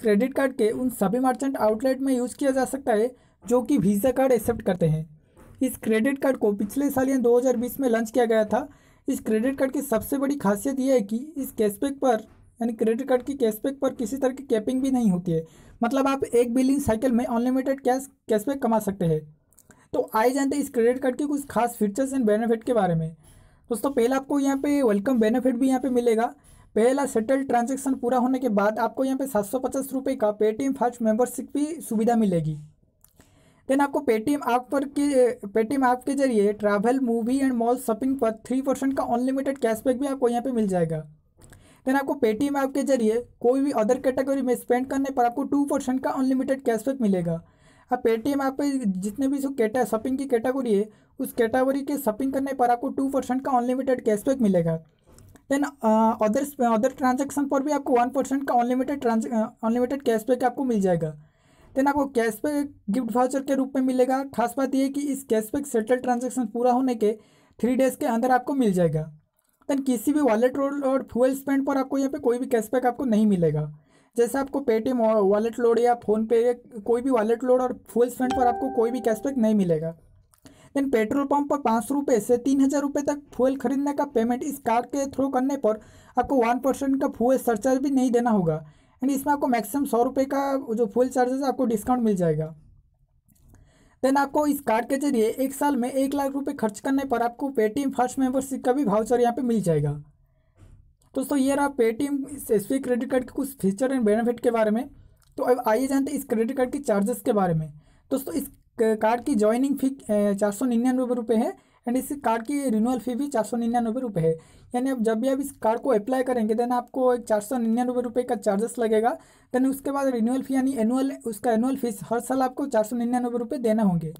Credit card के उन सभी मर्चेंट आउटलेट में यूज़ किया जा सकता है, जो कि वीज़ा कार्ड एक्सेप्ट करते हैं। इस क्रेडिट कार्ड को पिछले साल या 2020 में लॉन्च किया गया था। इस क्रेडिट कार्ड की सबसे बड़ी खासियत यह है कि इस कैशबैक पर, यानी क्रेडिट कार्ड की कैशबैक पर किसी तरह की कैपिंग भी नहीं होती है। मतलब आप एक बिलिंग साइकिल में अनलिमिटेड कैश कैशबैक कमा सकते हैं। तो आइए जानते हैं इस क्रेडिट कार्ड के कुछ खास फीचर्स एंड बेनिफिट के बारे में। दोस्तों, पहले आपको यहाँ पे वेलकम बेनिफिट भी यहाँ पे मिलेगा। पहला सेटल ट्रांजेक्शन पूरा होने के बाद आपको यहाँ पे सात सौ पचास रुपये का पेटीएम फास्ट मेंबरशिप भी सुविधा मिलेगी। देन आपको पेटीएम ऐप पर के पेटीएम ऐप के ज़रिए travel movie and mall shopping पर थ्री परसेंट का अनलिमिटेड कैशबैक भी आपको यहाँ पे मिल जाएगा। देन आपको पेटीएम ऐप के ज़रिए कोई भी अदर कैटेगरी में स्पेंड करने पर आपको टू परसेंट का अनलिमिटेड कैशबैक मिलेगा। अब पेटीएम ऐप पर जितने भी जो कैटा शॉपिंग की कैटेगरी है, उस कैटेगरी के शॉपिंग करने पर आपको टू परसेंट का अनलिमिटेड कैशबैक मिलेगा। देन अदर अदर ट्रांजेक्शन पर भी आपको वन परसेंट का अनलिमिटेड ट्रांज अनलिमिटेड कैशबैक आपको मिल जाएगा। देन आपको कैशबैक गिफ्ट वाउचर के रूप में मिलेगा। खास बात यह कि इस कैशबैक सेटल ट्रांजेक्शन पूरा होने के थ्री डेज़ के अंदर आपको मिल जाएगा। देन किसी भी वॉलेट रोड और फ्यूल स्पेंड पर आपको यहाँ पे कोई भी कैशबैक आपको नहीं मिलेगा। जैसे आपको पेटीएम वॉलेट लोड या फ़ोनपे कोई भी वॉलेट लोड और फ्यूल स्पेंड पर आपको कोई भी कैशबैक नहीं मिलेगा। देन पेट्रोल पंप पर पाँच सौ रुपये से तीन हज़ार रुपये तक फ्यूल खरीदने का पेमेंट इस कार्ड के थ्रू करने पर आपको वन परसेंट का फ्यूल सरचार्ज भी नहीं देना होगा। एंड इसमें आपको मैक्सिमम सौ रुपये का जो फ्यूल चार्जेस आपको डिस्काउंट मिल जाएगा। देन आपको इस कार्ड के ज़रिए एक साल में एक लाख रुपये खर्च करने पर आपको पेटीएम फ़र्स्ट मेंबरशिप का भी वाउचर यहाँ पर मिल जाएगा। दोस्तों, ये रहा पेटीएम एस क्रेडिट कार्ड के कुछ फीचर एंड बेनिफिट के बारे में। तो अब आइए जानते हैं इस क्रेडिट कार्ड के चार्जेस के बारे में। दोस्तों, इस कार्ड की ज्वाइनिंग फ़ी चार सौ निन्यानवे रुपये है एंड इस कार्ड की रिन्यूअल फ़ी भी चार सौ निन्यानवे रुपये है। यानी अब जब भी आप इस कार्ड को अप्लाई करेंगे देन आपको एक चार सौ निन्यानवे रुपये का चार्जेस लगेगा। देन उसके बाद रिन्यूअल फ़ी यानी एनुअल उसका एनुअल फ़ीस हर साल आपको चार सौ निन्यानवे रुपये देना होंगे।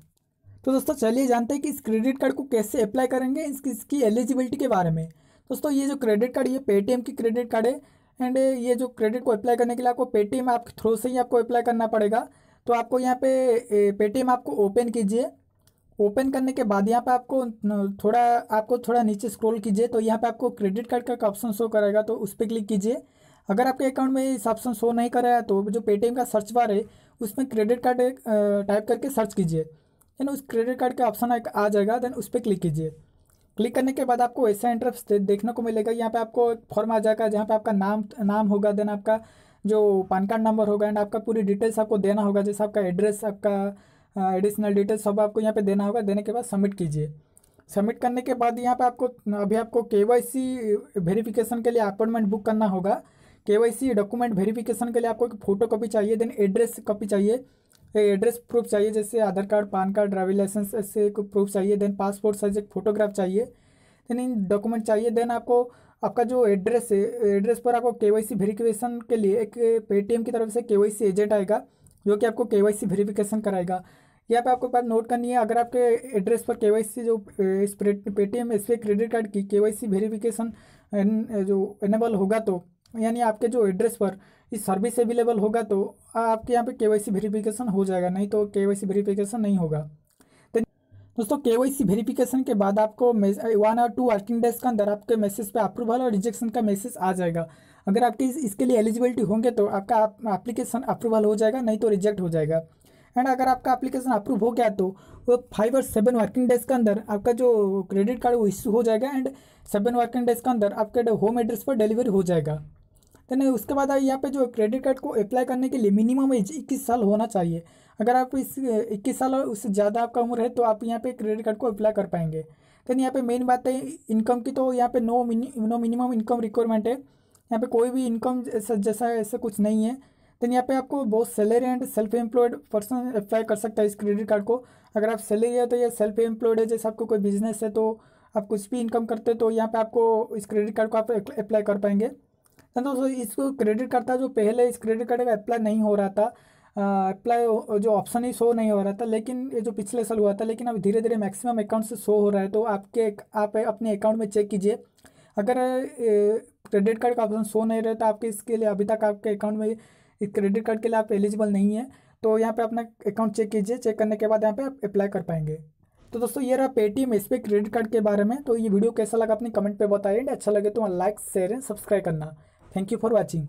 तो दोस्तों, चलिए जानते हैं कि इस क्रेडिट कार्ड को कैसे अप्लाई करेंगे इसकी इसकी एलिजिबिलिटी के बारे में। दोस्तों, ये जो क्रेडिट कार्ड ये पेटीएम की क्रेडिट कार्ड है एंड ये जो क्रेडिट को अप्लाई करने के लिए आपको पेटीएम आप थ्रू से ही आपको अप्लाई करना पड़ेगा। तो आपको यहाँ पे पेटीएम आपको ओपन कीजिए। ओपन करने के बाद यहाँ पे आपको थोड़ा आपको थोड़ा नीचे स्क्रॉल कीजिए तो यहाँ पे आपको क्रेडिट कार्ड का ऑप्शन शो करेगा तो उस पर क्लिक कीजिए। अगर आपके अकाउंट में इस ऑप्शन शो नहीं कर रहा है तो जो पेटीएम का सर्च बार है, उसमें क्रेडिट कार्ड टाइप करके सर्च कीजिए। देन उस क्रेडिट कार्ड का ऑप्शन आ जाएगा देन उस पर क्लिक कीजिए। क्लिक करने के बाद आपको ऐसा इंटरेस्ट देखने को मिलेगा, यहाँ पे आपको एक फॉर्म आ जाएगा, जहाँ पे आपका नाम नाम होगा देन आपका जो पान कार्ड नंबर होगा एंड आपका पूरी डिटेल्स आपको देना होगा, जैसे आपका एड्रेस आपका एडिशनल डिटेल्स सब आपको यहाँ पे देना होगा, देने के बाद सबमिट कीजिए। सबमिट करने के बाद यहाँ पे आपको, अभी आपको के वेरिफिकेशन के लिए अपॉइंटमेंट बुक करना होगा। के डॉक्यूमेंट वेरिफिकेशन के लिए आपको एक फ़ोटो कॉपी चाहिए देन एड्रेस कॉपी चाहिए एड्रेस प्रूफ चाहिए, जैसे Aadhaar card, PAN card, driving licence, ऐसे एक प्रूफ चाहिए देन पासपोर्ट साइज़ एक फोटोग्राफ चाहिए देन इन डॉक्यूमेंट चाहिए देन आपको आपका जो एड्रेस है एड्रेस पर आपको के वाई सी वेरिफिकेशन के लिए एक पेटीएम की तरफ़ से के वाई सी एजेंट आएगा, जो कि आपको के वाई सी वेरिफिकेशन कराएगा। यहाँ पे आपको बात नोट करनी है, अगर आपके एड्रेस पर के वाई सी जो इस एस क्रेडिट कार्ड की के वाई सी वेरिफिकेशन जो इनेबल होगा तो यानी आपके जो एड्रेस पर इस सर्विस अवेलेबल होगा तो आपके यहाँ पे के वाई सी वेरिफिकेशन हो जाएगा, नहीं तो के वाई सी वेरिफिकेशन नहीं होगा। दोस्तों के वाई सी वेरिफिकेशन के बाद आपको वन और टू वर्किंग डेज़ के अंदर आपके मैसेज पे अप्रूवल और रिजेक्शन का मैसेज आ जाएगा। अगर आपकी इसके लिए एलिजिबिलिटी होंगे तो आपका एप्लीकेशन अप्रूवल हो जाएगा, नहीं तो रिजेक्ट हो जाएगा। एंड अगर आपका एप्लीकेशन अप्रूव हो गया तो वो फाइव और सेवन वर्किंग डेज़ के अंदर आपका जो क्रेडिट कार्ड वो इश्यू हो जाएगा एंड सेवन वर्किंग डेज़ के अंदर आपके होम एड्रेस पर डिलीवरी हो जाएगा। देन उसके बाद यहाँ पे जो क्रेडिट कार्ड को अप्लाई करने के लिए मिनिमम एज इक्कीस साल होना चाहिए। अगर आप इस, इक्कीस साल और उससे ज़्यादा आपका उम्र है तो आप यहाँ पे क्रेडिट कार्ड को अप्लाई कर पाएँगे। देन यहाँ पे मेन बात है इनकम की तो यहाँ पे no mini no minimum income requirement है। यहाँ पे कोई भी इनकम जैसा जैसा, ऐसा कुछ नहीं है। देन यहाँ पे आपको बहुत salary and self employed person apply कर सकता है इस क्रेडिट कार्ड को। अगर आप सैलरी है तो ये सेल्फ एम्प्लॉयड है, जैसे आपको कोई बिज़नेस है तो आप कुछ भी इनकम करते हैं तो यहाँ पे आपको इस क्रेडिट कार्ड को आप अप्लाई कर पाएँगे। दोस्तों, इसको क्रेडिट कार्ड था जो पहले इस क्रेडिट कार्ड का अप्लाई नहीं हो रहा था। अप्लाई जो ऑप्शन ही शो नहीं हो रहा था, लेकिन ये जो पिछले साल हुआ था, लेकिन अब धीरे धीरे मैक्सिमम अकाउंट से शो हो रहा है तो आपके आप अपने अकाउंट में चेक कीजिए। अगर क्रेडिट कार्ड का ऑप्शन शो नहीं रहे तो आपके इसके लिए अभी तक आपके अकाउंट में क्रेडिट कार्ड के लिए आप एलिजिबल नहीं है तो यहाँ पे अपना अकाउंट चेक कीजिए। चेक करने के बाद यहाँ पे आप अप्लाई कर पाएँगे। तो दोस्तों, ये रहा पेटीएम एस क्रेडिट कार्ड के बारे में। तो ये वीडियो कैसा लगा अपने कमेंट पे बताइए अच्छा लगे तो लाइक शेयर एंड सब्सक्राइब करना। Thank you for watching.